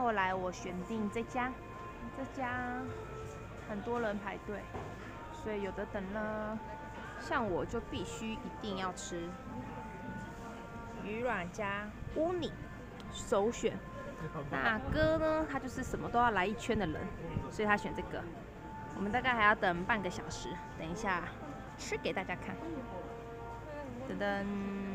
后来我选定这家，这家很多人排队，所以有的等了。像我就必须一定要吃鱼软加乌尼，首选。那哥呢，他就是什么都要来一圈的人，所以他选这个。我们大概还要等半个小时，等一下吃给大家看。噔噔。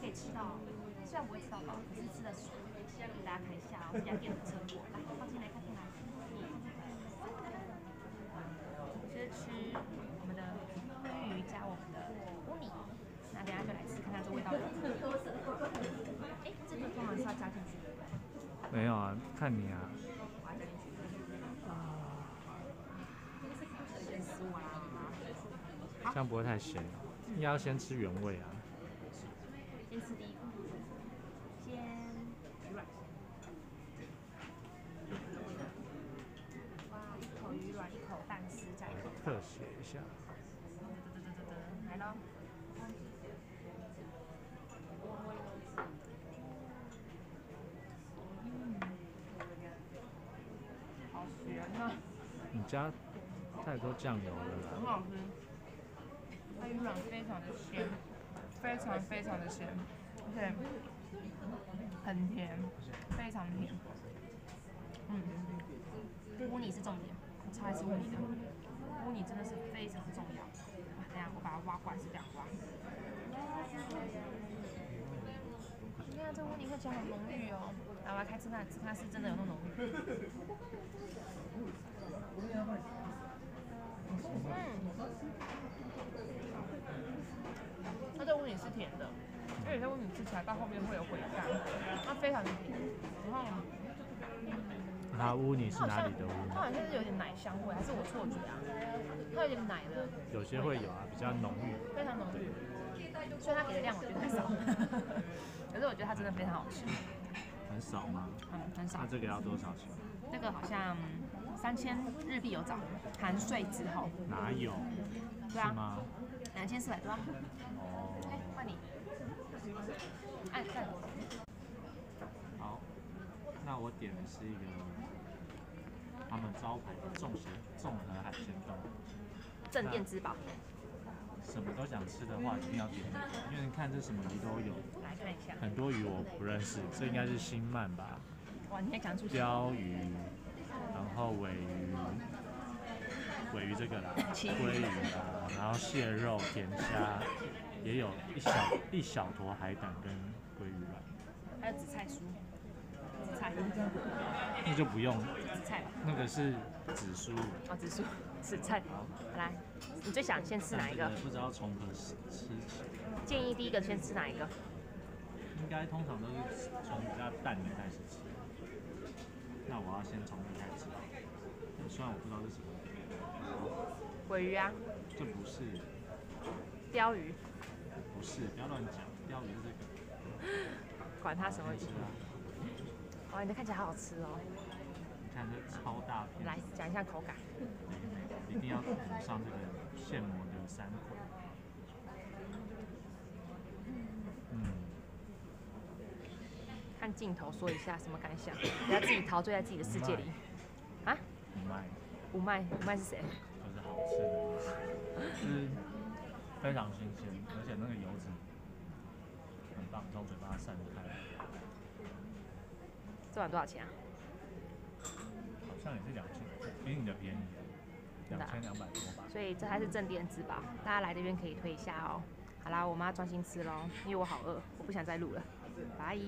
可以吃到，虽然不会吃到饱，可是吃的爽。给大家看一下哦，这家店的成果。来，放进来，看进来。这是吃我们的鲑鱼加我们的乌米，那等下就来吃，看看这味道如何。哎，这个通常是要加进去的。没有啊，看你啊。这样不会太咸，应该要先吃原味啊。第一口，先鱼软。哇，一口鱼软，一口蛋丝，再一口。特写一下。得得得得得来喽。嗯，好咸啊！你加太多酱油了。很好吃，它鱼软非常的鲜。非常非常的咸，而且很甜，非常甜。嗯，乌泥是重点，我超爱吃乌泥的。乌泥真的是非常重要。等下我把它挖过来是这样挖。你看这乌泥看起来好浓郁哦，来我来开吃看，吃看是真的有那么浓郁。嗯。它这乌尼是甜的，因为有些乌米吃起来到后面会有回甘，它非常的甜。然后，它乌尼是哪里的乌尼？它好像是有点奶香味，还是我错觉啊？它有点奶的。有些会有啊，比较浓郁。非常浓郁。所以它给的量我觉得太少。可是我觉得它真的非常好吃。很少吗？嗯，很少。那这个要多少钱？这个好像三千日币有找，含税之后。哪有？对啊？两千四百多。换你。按赞。好，点的是一个他们招牌的综合综合海鲜冻。镇店之宝。什么都想吃的话，一定要点这个，因为你看这什么鱼都有。来看一下。很多鱼我不认识，这应该是新鳗吧？哇，你还讲出？鲷鱼，然后尾鱼。尾鱼这个啦，鲑鱼啦，然后蟹肉、甜虾，也有一小一小坨海胆跟鲑鱼卵，还有紫菜酥，那就不用，紫菜吧，那个是紫苏，哦紫苏，紫菜，好，来，你最想先吃哪一个？不知道从何吃起，建议第一个先吃哪一个？应该通常都是从比较淡的开始吃，那我要先从那开始吃，虽然我不知道是什么。尾鱼啊？这不是。鲷鱼。不是，不要乱讲。鲷鱼是这个。管它什么鱼。哇，你的看起来好好吃哦。你看这超大片。来讲一下口感。一定要涂上这个现磨的三葵。嗯。看镜头说一下什么感想？不要自己陶醉在自己的世界里。啊？五麦。五麦，五麦是谁？就是好吃的，是非常新鲜，而且那个油脂很棒，从嘴巴散开。这碗多少钱啊？好像也是两千，比你的便宜，两千两百多吧。所以这还是镇店之宝，大家来这边可以推一下哦。好啦，我妈专心吃喽，因为我好饿，我不想再录了，拜。